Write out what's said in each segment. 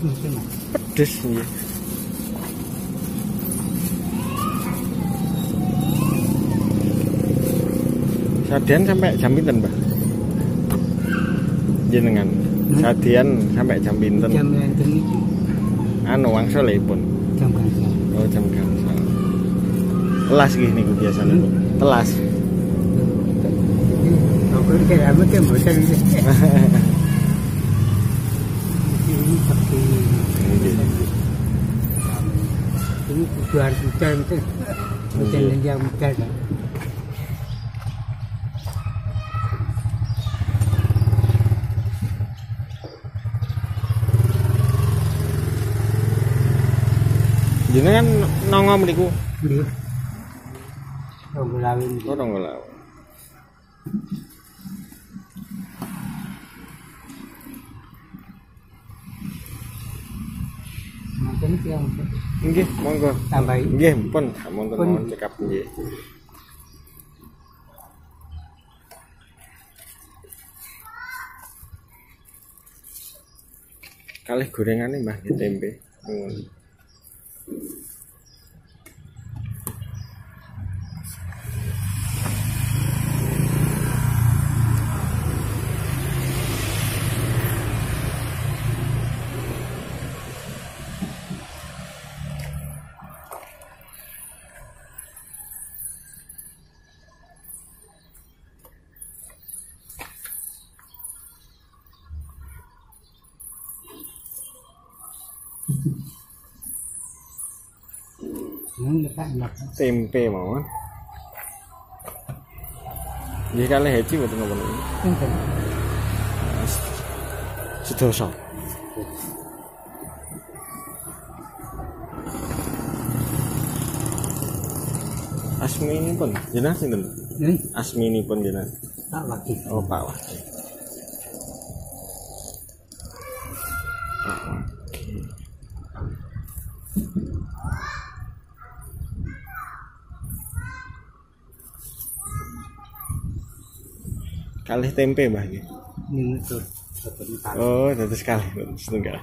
pedes mungkin Mas. pedes nggih Sadian sampai jam pinten, Mbak? Jenengan. Sadian sampai jam pinten? Jam iki Anu wangsulipun. jam gangsal. Oh, jam gangsal. Telas nggih niku biasane, Bu. Hmm? Telas. Aku kayak apa kan bosan ini. Seperti Nggih. ini hujan itu hujan yang hujan kan. Jenengan nongo mriku. Beli. Oh, belawin. Oh, lah. Mungkin itu yang Nggih, monggo. tambahin. Nggih, pun monten Pun. mawon cekap nggih. Kalih gorengane Mbah tempe. Nuwun. Tempe mawon. Nggih kalih heci mboten napa niku. Pinten. Sedoso. Asmi pun jenengan sinten? Ini Asmini pun jenengan. tak lagi. Oh, Pak Waki. Pak Waki. Kalih tempe, Mbah nggih. Oh, dados kalih setunggal.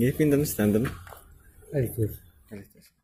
Ye pindam standam. Alif alif. Alif alif.